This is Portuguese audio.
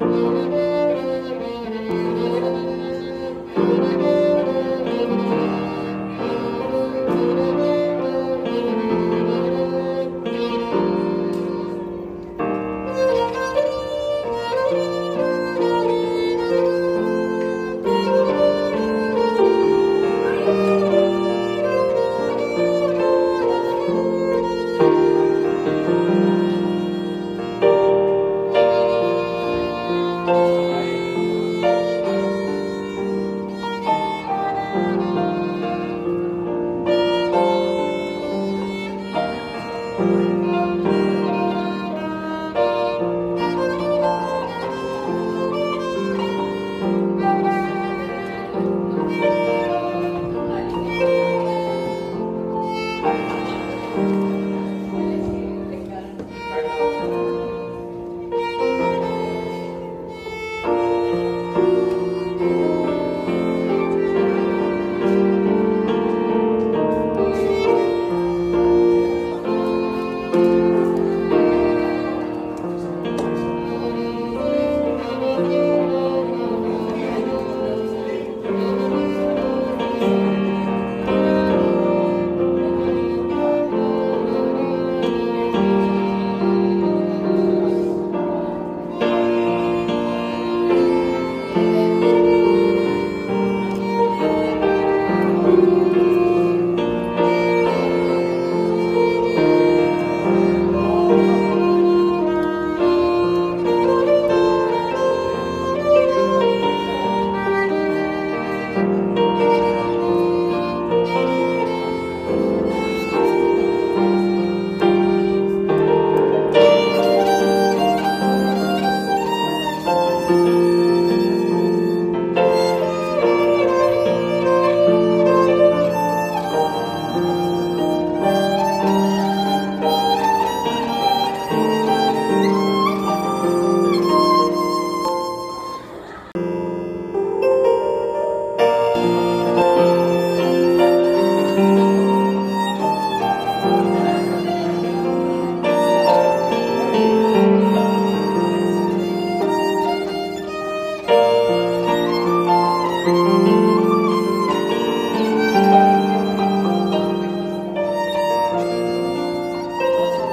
Música